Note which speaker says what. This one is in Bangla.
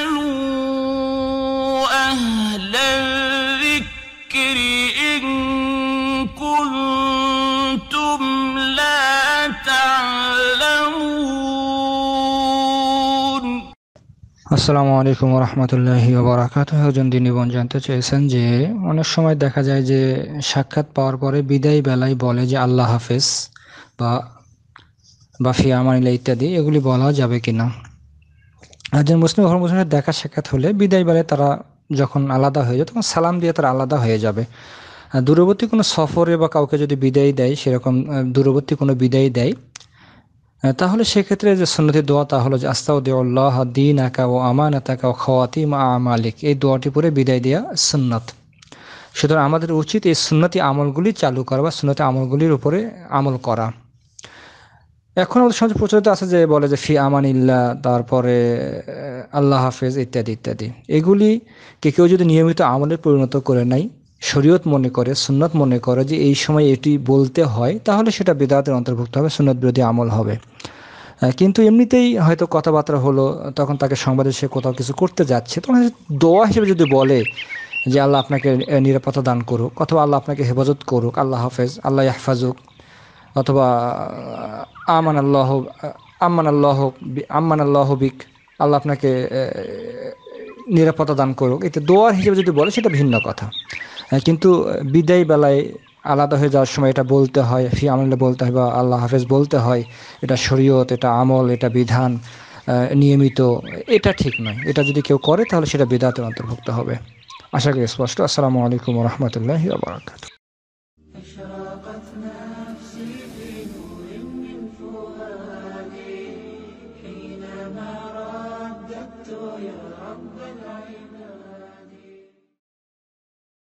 Speaker 1: فاسألوا أهل الذكر إن كنتم لا تعلمون
Speaker 2: আসসালামু আলাইকুম রহমতুল্লাহি ওবরাকাত একজন দিনী বোন জানতে চেয়েছেন যে অনেক সময় দেখা যায় যে সাক্ষাৎ পাওয়ার পরে বিদায় বেলায় বলে যে আল্লাহ হাফেজ বা বা ফিয়ামানিলা ইত্যাদি এগুলি বলা যাবে কিনা একজন মুসলিম ধর্ম মুসলিমের দেখা সাক্ষাৎ হলে বিদায় বেলায় তারা যখন আলাদা হয়ে যায়, তখন সালাম দিয়ে তারা আলাদা হয়ে যাবে। দূরবর্তী কোনো সফরে বা কাউকে যদি বিদায় দেয়, সেরকম দূরবর্তী কোনো বিদায় দেয় তাহলে সেক্ষেত্রে যে সুন্নতি দোয়া তা হলো যে আস্তাউদ্দিউল্লাহ দিন আকা ও আমানাতাকা ও খাওয়াতি মা আমালিক। এই দোয়াটি পরে বিদায় দেওয়া সুন্নত। সুতরাং আমাদের উচিত এই সুন্নতি আমলগুলি চালু করা বা সুন্নতি আমলগুলির উপরে আমল করা। এখন আমাদের সমাজে প্রচলিত আছে যে বলে যে, ফি আমানিল্লাহ তারপরে আল্লাহ হাফেজ ইত্যাদি ইত্যাদি। এগুলি কে কেউ যদি নিয়মিত আমলে পরিণত করে নাই, শরীয়ত মনে করে, সুন্নত মনে করে যে এই সময় এটি বলতে হয়, তাহলে সেটা বেদাতের অন্তর্ভুক্ত হবে, সুন্নত বিরোধী আমল হবে। কিন্তু এমনিতেই হয়তো কথাবার্তা হলো, তখন তাকে সংবাদে সে কোথাও কিছু করতে যাচ্ছে, তখন দোয়া হিসেবে যদি বলে যে, আল্লাহ আপনাকে নিরাপত্তা দান করুক অথবা, আল্লাহ আপনাকে হেফাজত করুক আল্লাহ হাফেজ আল্লাহ ইয়াহফাজুক অথবা আমান আল্লাহ আম্মান আল্লাহ আম্মান আল্লাহ বিক, আল্লাহ আপনাকে নিরাপত্তা দান করুক। এতে দোয়ার হিসেবে যদি বলে, সেটা ভিন্ন কথা। কিন্তু বিদায় বেলায় আলাদা হয়ে যাওয়ার সময় এটা বলতে হয়, ফি আমলে বলতে হয় বা আল্লাহ হাফেজ বলতে হয়, এটা শরীয়ত, এটা আমল, এটা বিধান নিয়মিত, এটা ঠিক নয়। এটা যদি কেউ করে, তাহলে সেটা বিদাতের অন্তর্ভুক্ত হবে। আশা করি স্পষ্ট। আসসালামু আলাইকুম রহমতুল্লাহ